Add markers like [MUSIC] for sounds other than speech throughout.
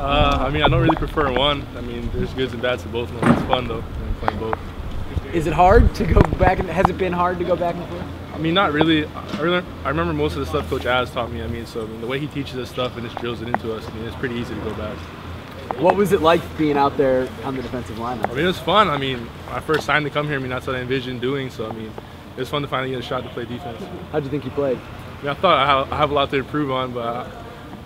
Uh, I mean, I don't really prefer one. I mean, there's goods and bads to both of them. It's fun though, playing both. Is it hard to go back? And, has it been hard to go back and forth? I mean, not really. I, really, I remember most of the stuff Coach Az taught me. I mean, so I mean, the way he teaches us stuff and just drills it into us, I mean, it's pretty easy to go back. What was it like being out there on the defensive line? I mean, it was fun. I mean, my first time to come here, I mean, that's what I envisioned doing. So, I mean, it was fun to finally get a shot to play defense. How'd you think you played? I, mean, I thought I have, I have, a lot to improve on, but I,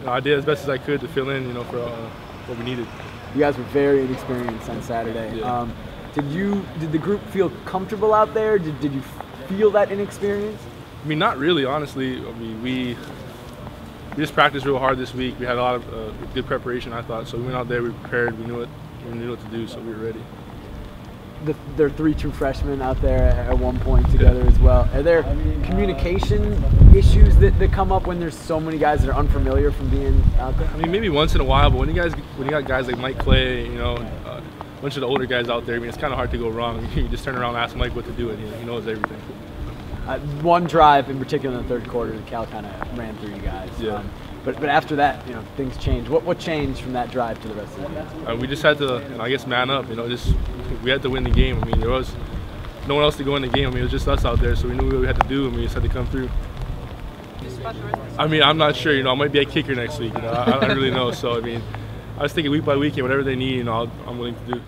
you know, I did as best as I could to fill in, you know, for uh, what we needed. You guys were very inexperienced on Saturday. Yeah. Um, did you? Did the group feel comfortable out there? Did, did you feel that inexperience? I mean, not really, honestly. I mean, we we just practiced real hard this week. We had a lot of uh, good preparation, I thought. So we went out there, we prepared, we knew what we knew what to do, so we were ready. The, there are three true freshmen out there at one point together yeah. as well. Are there communication issues that, that come up when there's so many guys that are unfamiliar from being out there? I mean, maybe once in a while, but when you guys, when you got guys like Mike Clay, you know, uh, a bunch of the older guys out there, I mean, it's kind of hard to go wrong. [LAUGHS] You just turn around and ask Mike what to do, and he knows everything. Uh, one drive in particular in the third quarter, Cal kind of ran through you guys. Yeah. Um, but but after that, you know, things changed. What what changed from that drive to the rest of the game? Uh, we just had to, you know, I guess, man up. You know, just we had to win the game. I mean, there was no one else to go in the game. I mean, it was just us out there, so we knew what we had to do, and we just had to come through. I mean, I'm not sure. You know, I might be a kicker next week. You know, I, I don't really know. So I mean, I was thinking week by week, and whatever they need, you know, i I'm willing to do.